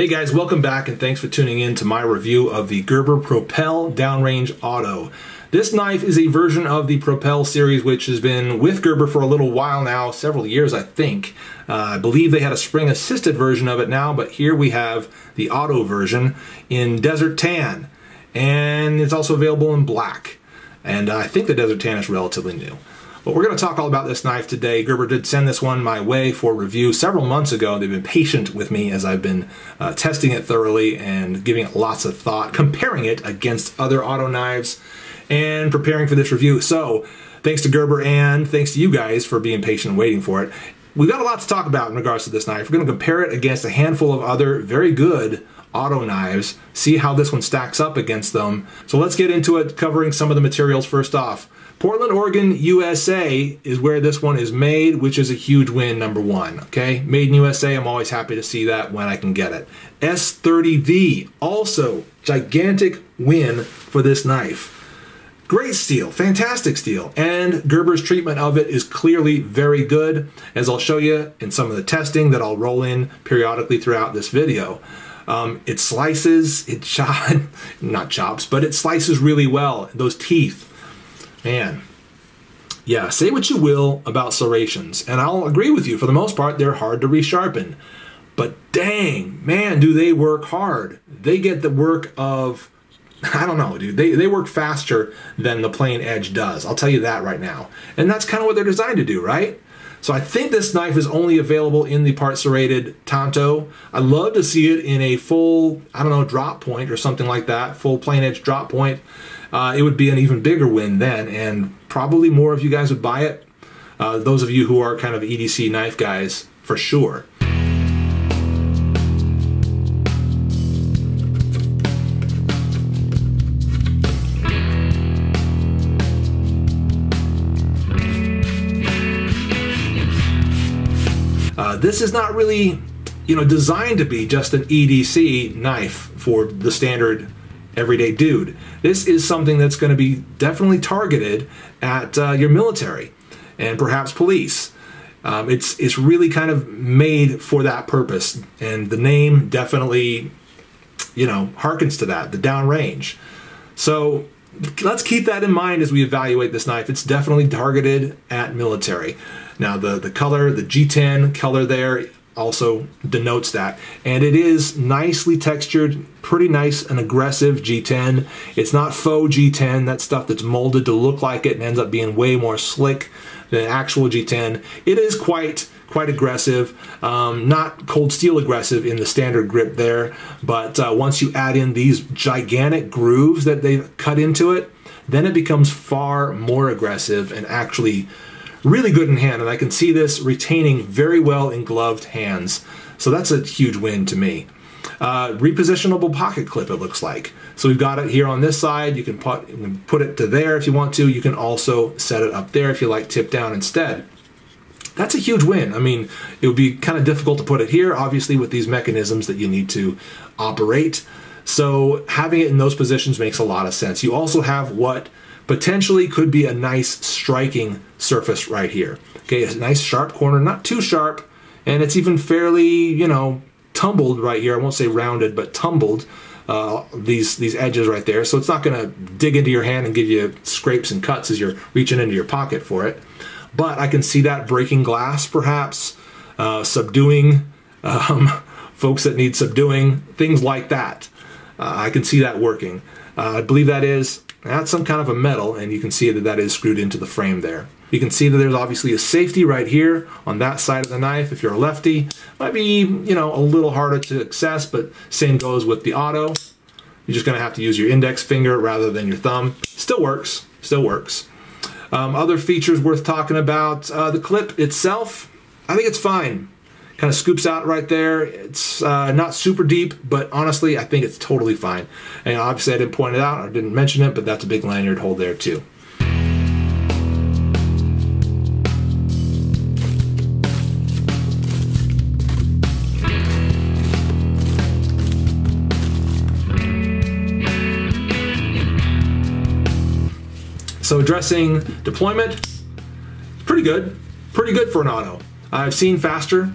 Hey guys, welcome back and thanks for tuning in to my review of the Gerber Propel Downrange Auto. This knife is a version of the Propel series which has been with Gerber for a little while now, several years I think. Uh, I believe they had a spring assisted version of it now, but here we have the auto version in Desert Tan. And it's also available in black. And I think the Desert Tan is relatively new. But we're going to talk all about this knife today. Gerber did send this one my way for review several months ago. They've been patient with me as I've been uh, testing it thoroughly and giving it lots of thought, comparing it against other auto knives, and preparing for this review. So, thanks to Gerber and thanks to you guys for being patient and waiting for it. We've got a lot to talk about in regards to this knife. We're going to compare it against a handful of other very good auto knives, see how this one stacks up against them. So let's get into it, covering some of the materials first off. Portland, Oregon, USA is where this one is made, which is a huge win, number one. Okay, made in USA, I'm always happy to see that when I can get it. S30V, also gigantic win for this knife. Great steel, fantastic steel, and Gerber's treatment of it is clearly very good, as I'll show you in some of the testing that I'll roll in periodically throughout this video. Um, it slices, it chop, not chops, but it slices really well. Those teeth, Man, yeah, say what you will about serrations, and I'll agree with you. For the most part, they're hard to resharpen. But dang, man, do they work hard. They get the work of, I don't know, dude. They, they work faster than the plain edge does. I'll tell you that right now. And that's kind of what they're designed to do, right? So I think this knife is only available in the part serrated Tanto. I'd love to see it in a full, I don't know, drop point or something like that, full plain edge drop point uh, it would be an even bigger win then, and probably more of you guys would buy it. Uh, those of you who are kind of EDC knife guys, for sure. Uh, this is not really, you know, designed to be just an EDC knife for the standard everyday dude. This is something that's going to be definitely targeted at uh, your military and perhaps police. Um, it's it's really kind of made for that purpose, and the name definitely, you know, harkens to that. The downrange. So let's keep that in mind as we evaluate this knife. It's definitely targeted at military. Now the the color, the G10 color there also denotes that. And it is nicely textured, pretty nice and aggressive G10. It's not faux G10, that stuff that's molded to look like it and ends up being way more slick than actual G10. It is quite quite aggressive, um, not cold steel aggressive in the standard grip there, but uh, once you add in these gigantic grooves that they've cut into it, then it becomes far more aggressive and actually really good in hand, and I can see this retaining very well in gloved hands. So that's a huge win to me. Uh, repositionable pocket clip, it looks like. So we've got it here on this side. You can put, you can put it to there if you want to. You can also set it up there if you like tip down instead. That's a huge win. I mean, it would be kind of difficult to put it here, obviously, with these mechanisms that you need to operate. So having it in those positions makes a lot of sense. You also have what potentially could be a nice striking surface right here. Okay, a nice sharp corner, not too sharp, and it's even fairly, you know, tumbled right here. I won't say rounded, but tumbled. Uh, these these edges right there, so it's not going to dig into your hand and give you scrapes and cuts as you're reaching into your pocket for it. But I can see that breaking glass, perhaps uh, subduing um, folks that need subduing, things like that. Uh, I can see that working. Uh, I believe that is that's some kind of a metal, and you can see that that is screwed into the frame there. You can see that there's obviously a safety right here on that side of the knife. If you're a lefty, might be, you know, a little harder to access, but same goes with the auto. You're just gonna have to use your index finger rather than your thumb. Still works, still works. Um, other features worth talking about, uh, the clip itself, I think it's fine kind of scoops out right there. It's uh, not super deep, but honestly, I think it's totally fine. And obviously, I didn't point it out, I didn't mention it, but that's a big lanyard hole there too. So addressing deployment, pretty good. Pretty good for an auto. I've seen faster,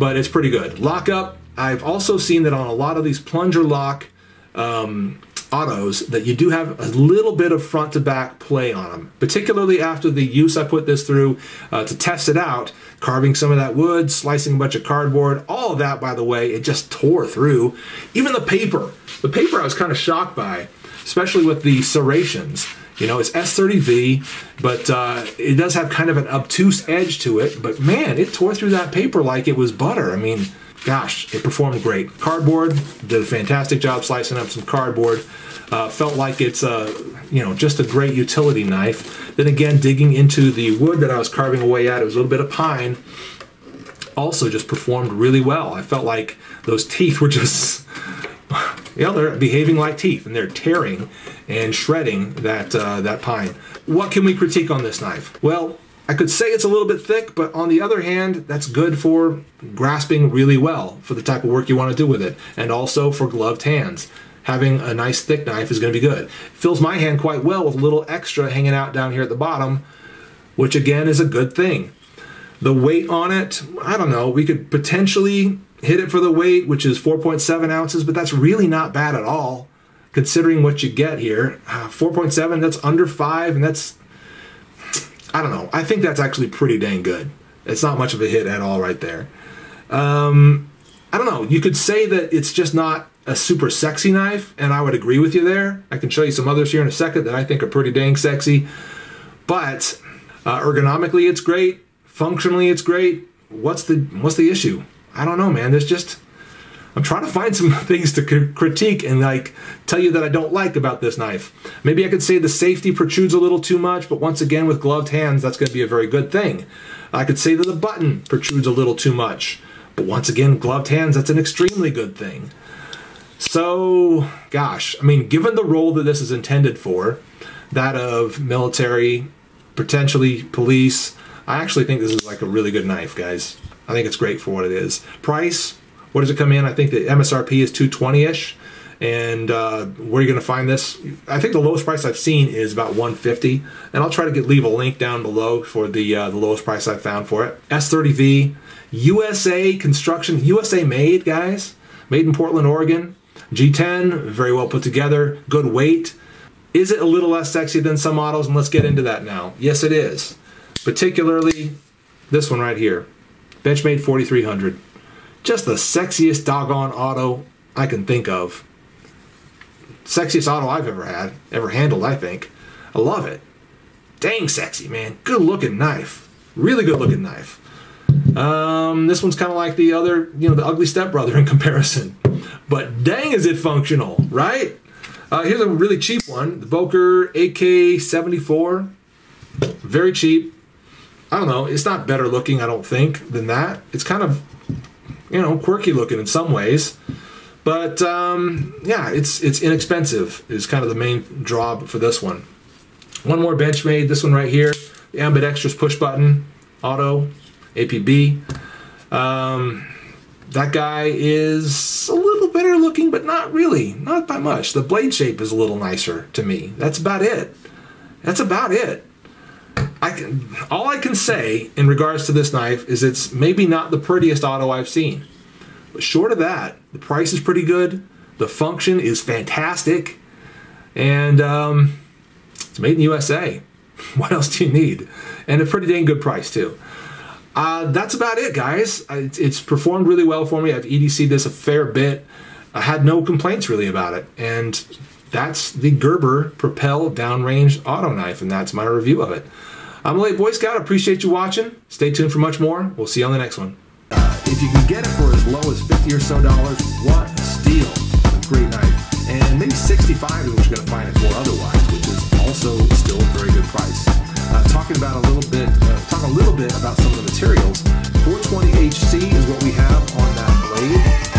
but it's pretty good. Lockup, I've also seen that on a lot of these plunger lock um, autos that you do have a little bit of front to back play on them, particularly after the use I put this through uh, to test it out, carving some of that wood, slicing a bunch of cardboard, all of that, by the way, it just tore through. Even the paper. The paper I was kind of shocked by, especially with the serrations. You know, it's S30V, but uh, it does have kind of an obtuse edge to it. But man, it tore through that paper like it was butter. I mean, gosh, it performed great. Cardboard did a fantastic job slicing up some cardboard. Uh, felt like it's a, you know, just a great utility knife. Then again, digging into the wood that I was carving away at, it was a little bit of pine. Also, just performed really well. I felt like those teeth were just, you know, they're behaving like teeth, and they're tearing and shredding that uh, that pine. What can we critique on this knife? Well, I could say it's a little bit thick, but on the other hand, that's good for grasping really well for the type of work you want to do with it, and also for gloved hands. Having a nice thick knife is going to be good. It Fills my hand quite well with a little extra hanging out down here at the bottom, which again is a good thing. The weight on it, I don't know, we could potentially hit it for the weight, which is 4.7 ounces, but that's really not bad at all considering what you get here. Uh, 4.7, that's under 5, and that's I don't know. I think that's actually pretty dang good. It's not much of a hit at all right there. Um, I don't know. You could say that it's just not a super sexy knife, and I would agree with you there. I can show you some others here in a second that I think are pretty dang sexy. But uh, ergonomically, it's great. Functionally, it's great. What's the what's the issue? I don't know, man. There's just I'm trying to find some things to critique and like tell you that I don't like about this knife. Maybe I could say the safety protrudes a little too much, but once again with gloved hands, that's going to be a very good thing. I could say that the button protrudes a little too much, but once again, gloved hands, that's an extremely good thing. So, gosh, I mean, given the role that this is intended for, that of military, potentially police, I actually think this is like a really good knife, guys. I think it's great for what it is. Price, what does it come in? I think the MSRP is 220-ish. And uh, where are you going to find this? I think the lowest price I've seen is about 150 and I'll try to get leave a link down below for the uh, the lowest price I found for it. S30V, USA construction, USA made, guys. Made in Portland, Oregon. G10, very well put together, good weight. Is it a little less sexy than some models? And let's get into that now. Yes, it is. Particularly this one right here. Benchmade 4300 just the sexiest doggone auto I can think of. Sexiest auto I've ever had, ever handled, I think. I love it. Dang sexy, man. Good looking knife. Really good looking knife. Um, this one's kind of like the other, you know, the ugly stepbrother in comparison. But dang is it functional, right? Uh, here's a really cheap one. The Boker AK-74. Very cheap. I don't know. It's not better looking, I don't think, than that. It's kind of you know, quirky looking in some ways. But um, yeah, it's it's inexpensive is kind of the main draw for this one. One more Benchmade, this one right here, the Ambidextrous push button, auto, APB. Um, that guy is a little better looking, but not really, not by much. The blade shape is a little nicer to me. That's about it. That's about it. I can, all I can say in regards to this knife is it's maybe not the prettiest auto I've seen. But short of that, the price is pretty good. The function is fantastic. And um, it's made in USA. What else do you need? And a pretty dang good price, too. Uh, that's about it, guys. It's, it's performed really well for me. I've EDC'd this a fair bit. I had no complaints really about it. And that's the Gerber Propel Downrange Auto Knife, and that's my review of it. I'm the Late Boy Scout. Appreciate you watching. Stay tuned for much more. We'll see you on the next one. Uh, if you can get it for as low as 50 or so dollars, what a steal. A great knife. And maybe 65 is what you're going to find it for otherwise, which is also still a very good price. Uh, talking about a little bit, uh, talk a little bit about some of the materials. 420 HC is what we have on that blade.